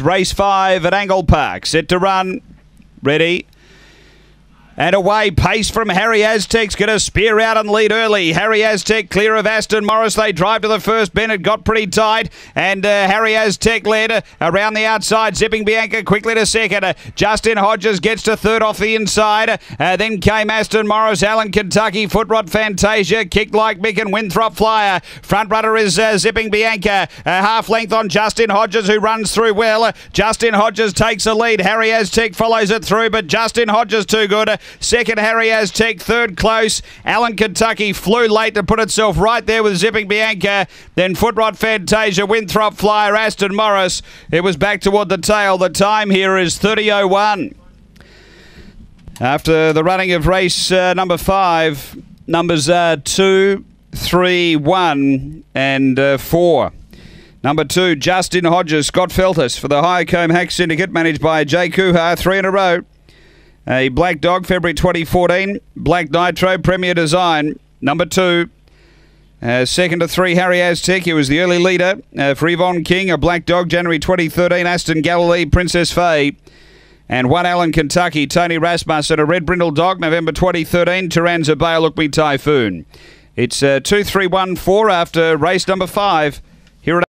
Race five at Angle Park. Set to run. Ready. And away, pace from Harry Aztec's going to spear out and lead early. Harry Aztec clear of Aston Morris. They drive to the first bend. It got pretty tight. And uh, Harry Aztec led uh, around the outside. Zipping Bianca quickly to second. Uh, Justin Hodges gets to third off the inside. Uh, then came Aston Morris, Allen Kentucky, Footrot Fantasia, kicked like Mick and Winthrop Flyer. Front runner is uh, Zipping Bianca. half length on Justin Hodges, who runs through well. Justin Hodges takes a lead. Harry Aztec follows it through, but Justin Hodges too good. Second, Harry Aztec. Third, close. Allen Kentucky flew late to put itself right there with Zipping Bianca. Then Footrot Fantasia, Winthrop Flyer, Aston Morris. It was back toward the tail. The time here is 30.01. After the running of race uh, number five, numbers uh, two, three, one, and uh, four. Number two, Justin Hodges, Scott Feltus for the Highcombe Hack Syndicate, managed by Jay Kuhar, three in a row. A Black Dog, February 2014. Black Nitro, Premier Design. Number two. Uh, second to three, Harry Aztec. He was the early leader uh, for Yvonne King, a Black Dog, January 2013. Aston Galilee, Princess Faye. And one Allen Kentucky, Tony Rasmussen, a Red Brindle Dog, November 2013. Taranza Bay, Look Me Typhoon. It's uh, 2 3 1 4 after race number five.